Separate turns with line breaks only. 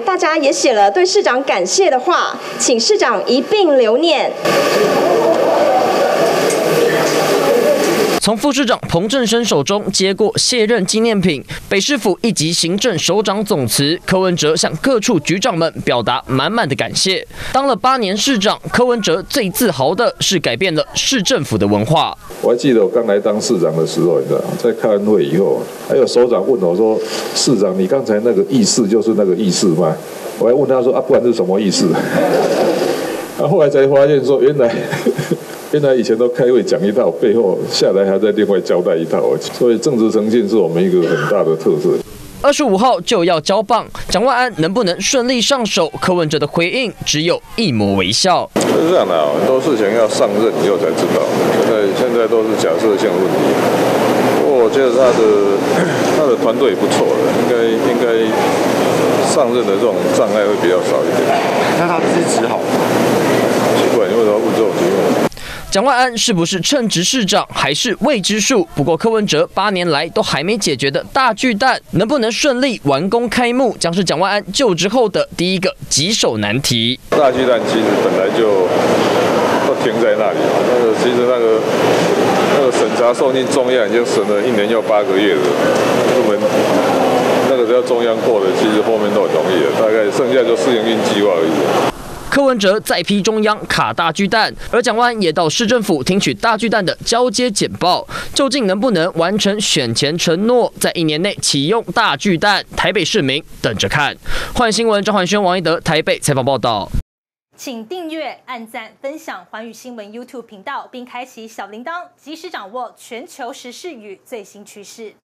大家也写了对市长感谢的话，请市长一并留念。
从副市长彭振生手中接过卸任纪念品，北市府一级行政首长总辞柯文哲向各处局长们表达满满的感谢。当了八年市长，柯文哲最自豪的是改变了市政府的文化。
我还记得我刚来当市长的时候，你知道，在开完会以后，还有首长问我说：“市长，你刚才那个意思就是那个意思吗？”我还问他说：“啊，不管是什么意思？” 然后后来才发现说，原来。原来以前都开会讲一套，背后下来还在另外交代一套，所以政治诚信是我们一个很大的特色。
二十五号就要交棒，蒋万安能不能顺利上手？柯文哲的回应只有一抹微笑。
是这样的，很多事情要上任以后才知道，现在现在都是假设性问题。不过我觉得他的 他的团队也不错了，应该应该上任的这种障碍会比较少一点。
那他资质好？
奇怪，你为什么问这种题目？
蒋万安是不是称职市长还是未知数？不过柯文哲八年来都还没解决的大巨蛋，能不能顺利完工开幕，将是蒋万安就职后的第一个棘手难题。
大巨蛋其实本来就都停在那里，那个其实那个那个审查送进中央已经审了一年又八个月了，我们那个只要中央过的，其实后面都很容易了，大概剩下就试营运计划而已。
柯文哲再批中央卡大巨蛋，而蒋万也到市政府听取大巨蛋的交接简报，究竟能不能完成选前承诺，在一年内启用大巨蛋？台北市民等着看。换新闻，张焕轩、王一德台北采访报道。
请订阅、按赞、分享环宇新闻 YouTube 频道，并开启小铃铛，及时掌握全球时事与最新趋势。